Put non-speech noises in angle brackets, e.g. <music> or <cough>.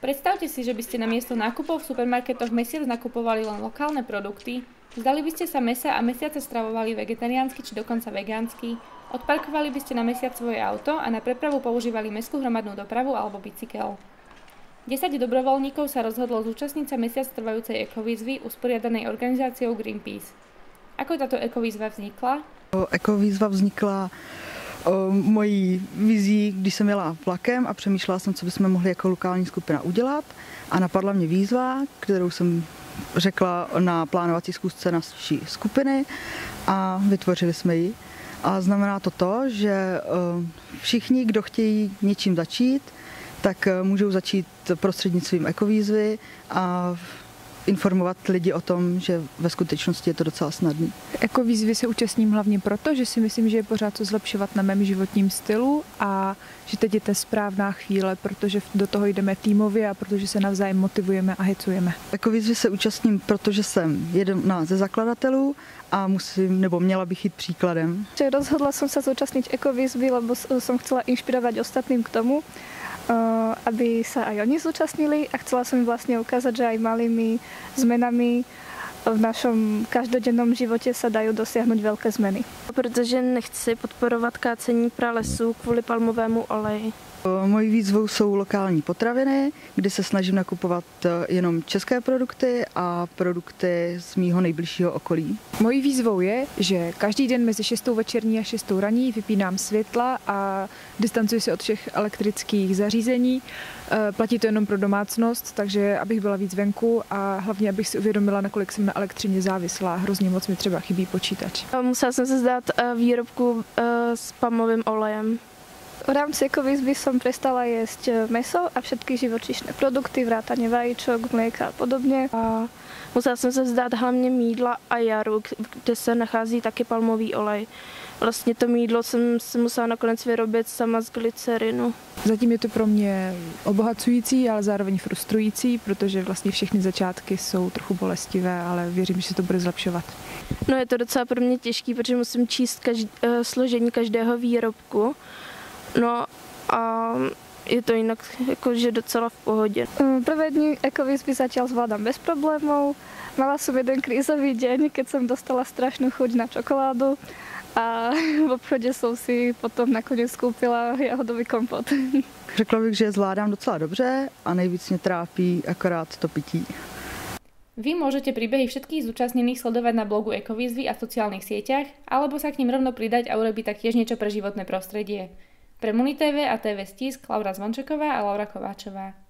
Predstavte si, že by ste na miesto nákupov v supermarketoch mesiac nakupovali len lokálne produkty, vzdali by ste sa mesa a mesiace stravovali vegetariánsky či dokonca vegánsky, odparkovali by ste na mesiac svoje auto a na prepravu používali mestskú hromadnú dopravu alebo bicykel. 10 dobrovoľníkov sa rozhodlo zúčastniť sa mesiac trvajúcej ekovýzvy usporiadanej organizáciou Greenpeace. Ako táto ekovýzva vznikla? Ekovýzva vznikla mojí vizí, když jsem jela vlakem a přemýšlela jsem, co bychom mohli jako lokální skupina udělat a napadla mě výzva, kterou jsem řekla na plánovací zkusce naší skupiny a vytvořili jsme ji. A znamená to to, že všichni, kdo chtějí něčím začít, tak můžou začít prostřednictvím ekovýzvy a informovat lidi o tom, že ve skutečnosti je to docela snadné. Jako výzvy se účastním hlavně proto, že si myslím, že je pořád co zlepšovat na mém životním stylu a že teď je ta správná chvíle, protože do toho jdeme týmově a protože se navzájem motivujeme a hecujeme. Jako výzvy se účastním, protože jsem jedna ze zakladatelů a musím, nebo měla bych jít příkladem. Rozhodla jsem se zúčastnit ekovýzvy, lebo jsem chcela inšpirovat ostatným k tomu, aby sa aj oni zúčastnili a chcela som im vlastne ukázať, že aj malými zmenami v našom každodennom životě se dají dosáhnout velké změny. Protože nechci podporovat kácení pralesů kvůli palmovému oleji. Mojí výzvou jsou lokální potraviny, kdy se snažím nakupovat jenom české produkty a produkty z mýho nejbližšího okolí. Mojí výzvou je, že každý den mezi 6 večerní a 6 raní vypínám světla a distancuji se od všech elektrických zařízení. Platí to jenom pro domácnost, takže abych byla víc venku a hlavně abych si uvědomila, nakolik jsem na elektřině závislá. Hrozně moc mi třeba chybí počítač. Musela jsem se zdát výrobku s palmovým olejem. V rámci ekovýzvy som prestala jesť meso a všetky živočišné produkty, vrátane vajíčok, mlieka a podobně. A musela jsem se vzdát hlavně mídla a jaru, kde se nachází taky palmový olej. Vlastně to mídlo jsem si musela nakonec vyrobit sama z glycerinu. Zatím je to pro mě obohacující, ale zároveň frustrující, protože vlastně všechny začátky jsou trochu bolestivé, ale věřím, že se to bude zlepšovat. No je to docela pro mě těžký, protože musím číst každý, složení každého výrobku No a je to jinak jakože docela v pohodě. Prvé dny ekovýzvy zatiaľ zvládam bez problémov. Mala som jeden krízový deň, keď som dostala strašnú chuť na čokoládu a <laughs> v obchode som si potom nakonec koupila jahodový kompot. <laughs> Řekla bych, že zvládám docela dobře a nejvíc mě trápí akorát to pití. Vy môžete príbehy všetkých zúčastnených sledovať na blogu Ekovýzvy a sociálnych sieťach, alebo sa k ním rovno pridať a urobiť tak tiež niečo pre životné prostredie. Pre Muni TV a TV Stisk Laura Zvončeková a Laura Kováčová.